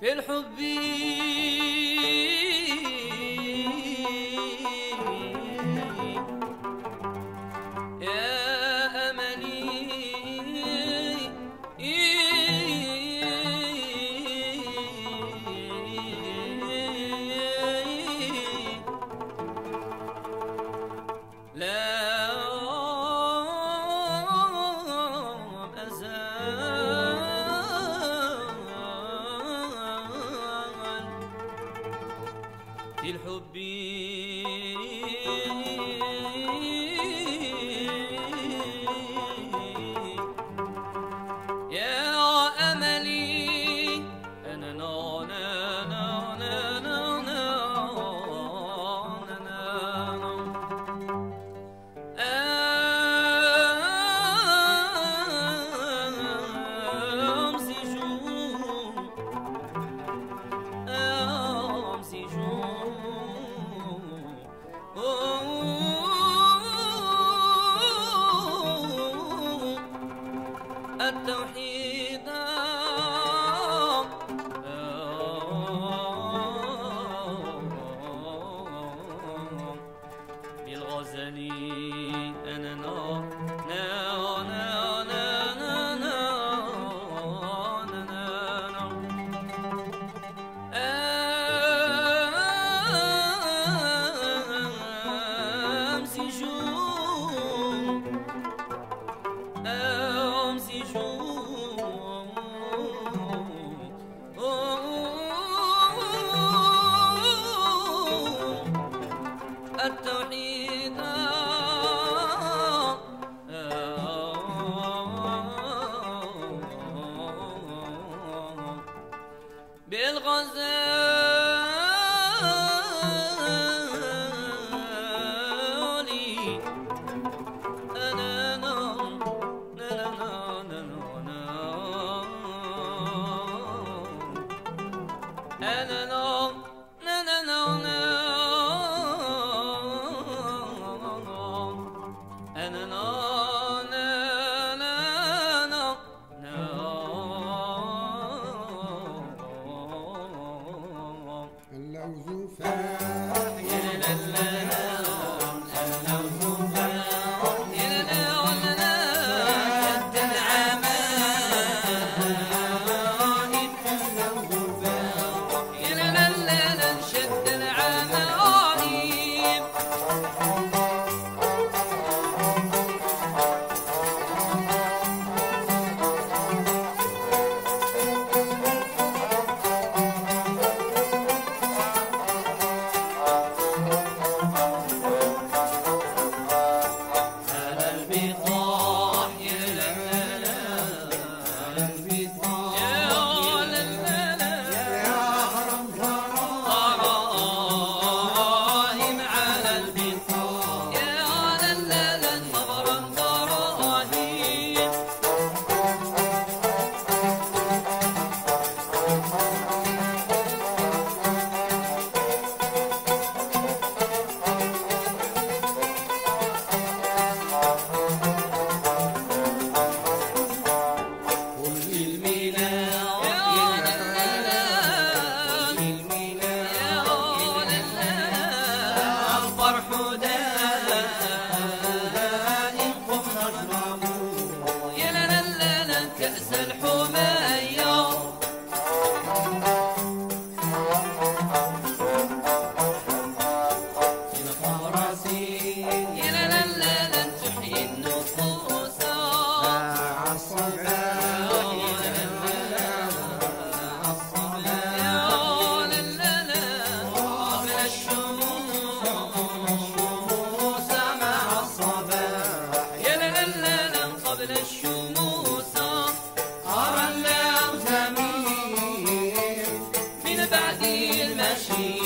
في الحب and then. Shri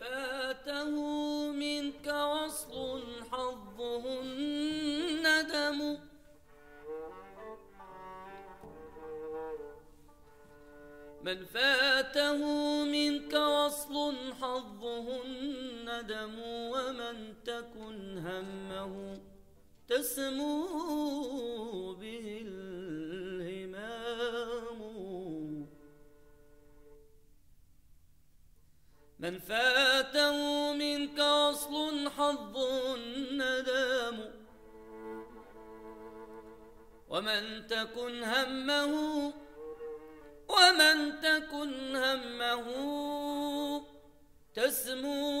فاته منك وصل حظه الندم. من فاته منك وصل حظه الندم ومن تكن همه تسمو. من فاته منك وصل حظ الندام ومن تكن همه ومن تكن همه تسمو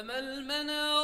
فما المنازل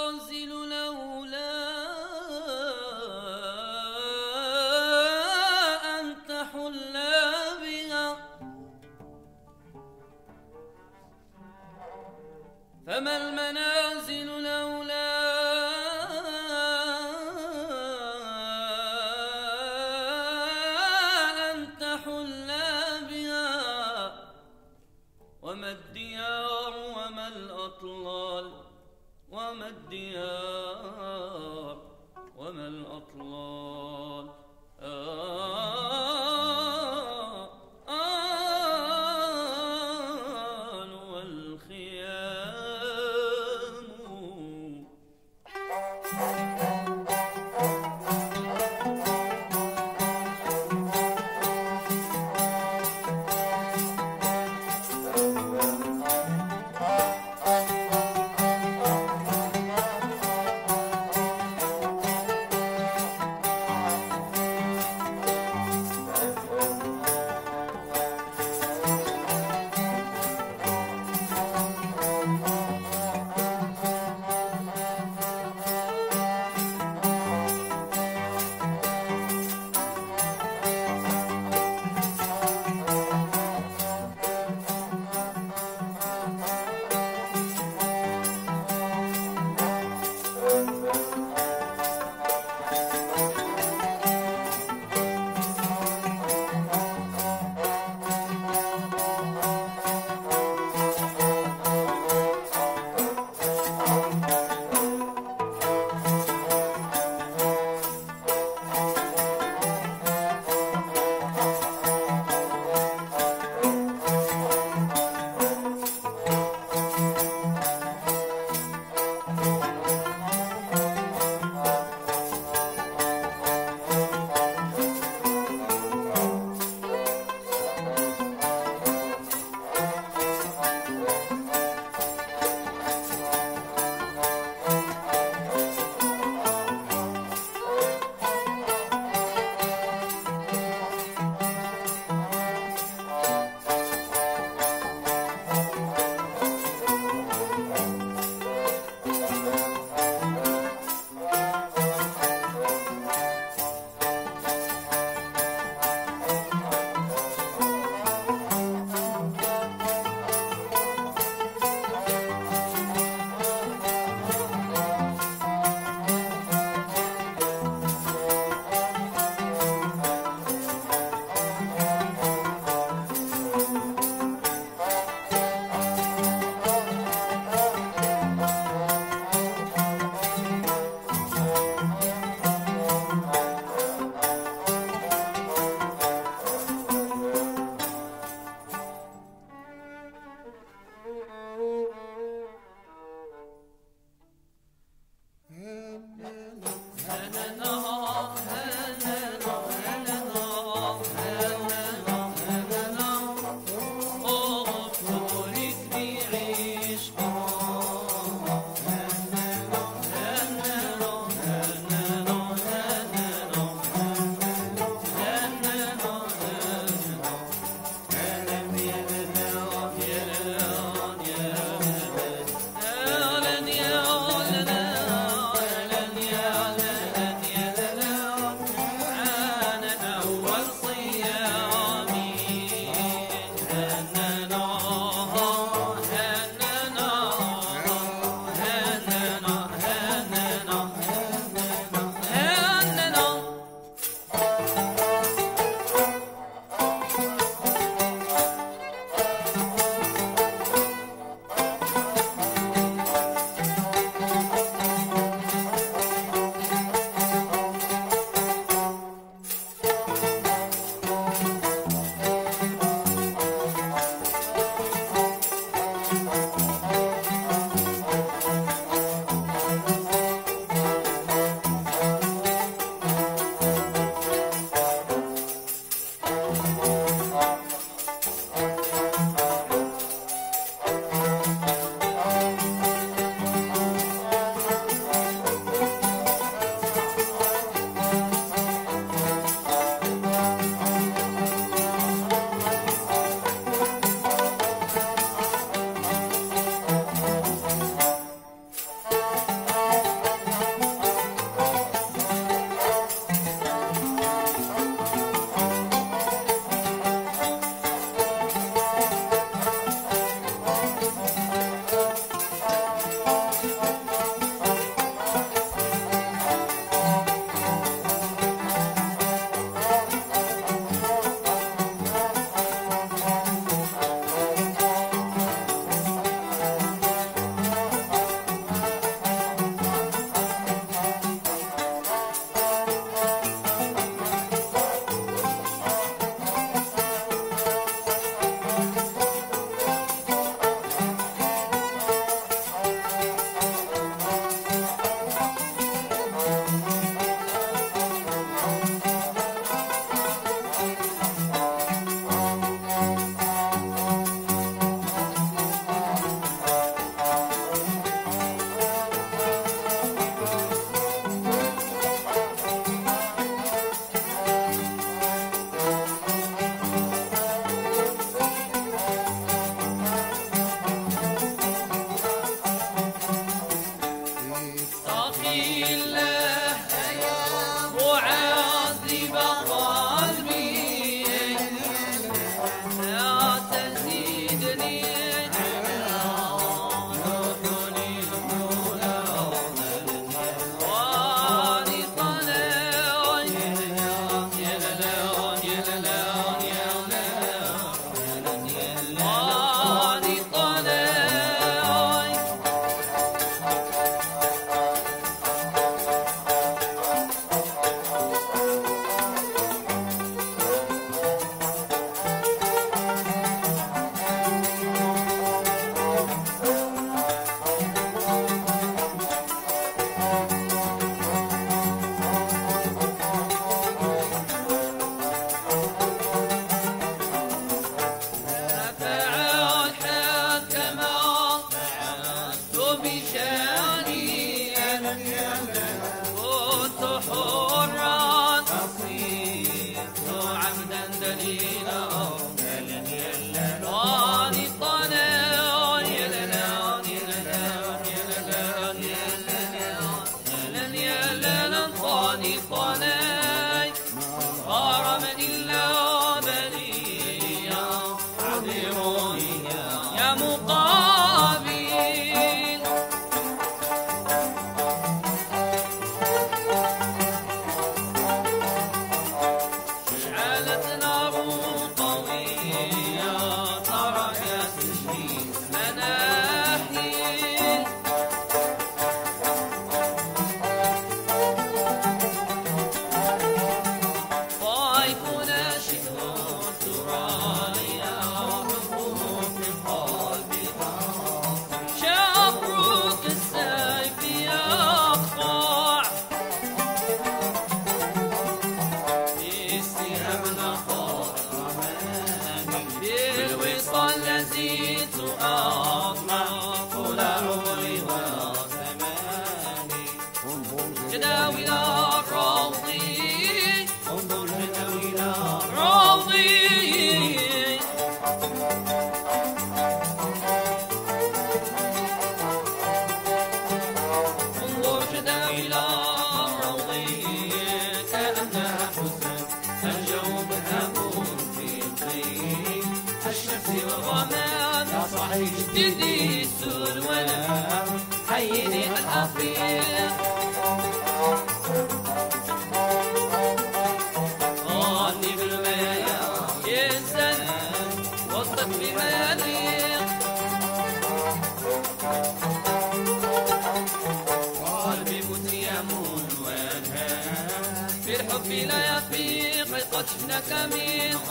يفيق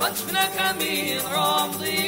قد شفناك من غمضي